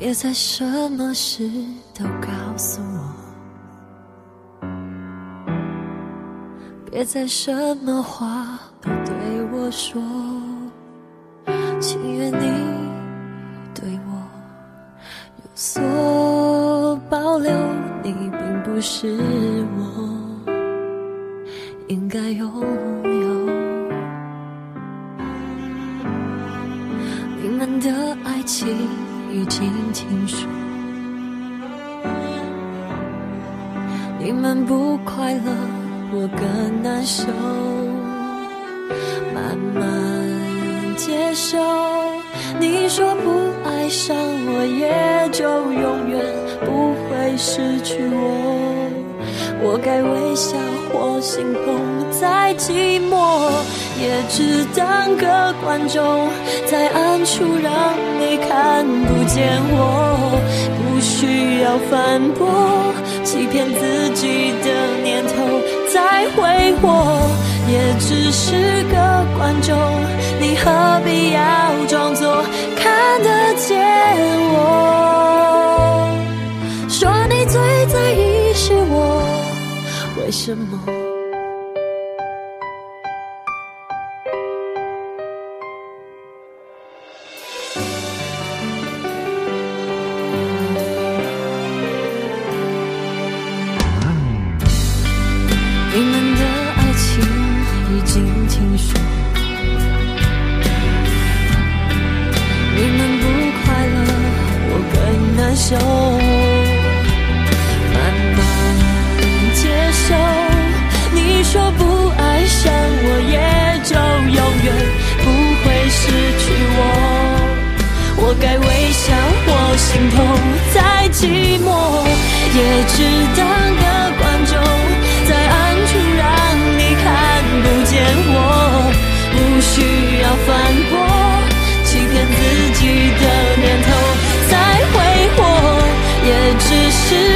别再什么事都告诉我，别再什么话都对我说，情愿你对我有所保留，你并不是我应该拥有。你们的爱情。已经听说，你们不快乐，我更难受。慢慢接受，你说不爱上我，也就永远不会失去我。我该微笑或心痛，再寂寞，也只当个观众，在暗处让你看不见我。不需要反驳，欺骗自己的念头再挥霍，也只是个观众，你何必要装作看得见我？说你最在意是我。为什么？心痛，再寂寞，也只当个观众，在暗处让你看不见我。不需要反驳，欺骗自己的念头再挥霍，也只是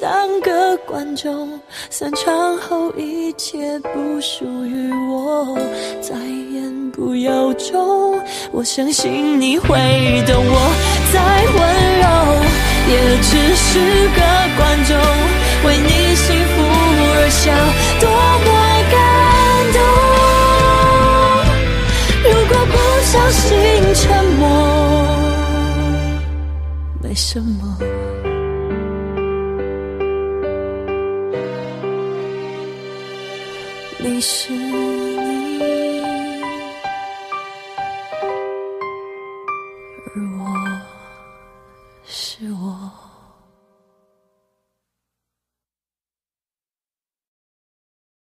当个观众散场后一切不属于我，再言不由衷。我相信你会懂我，再温柔也只是个观众，为你幸福而笑，多么感动。如果不小心沉默，没什么。你是你。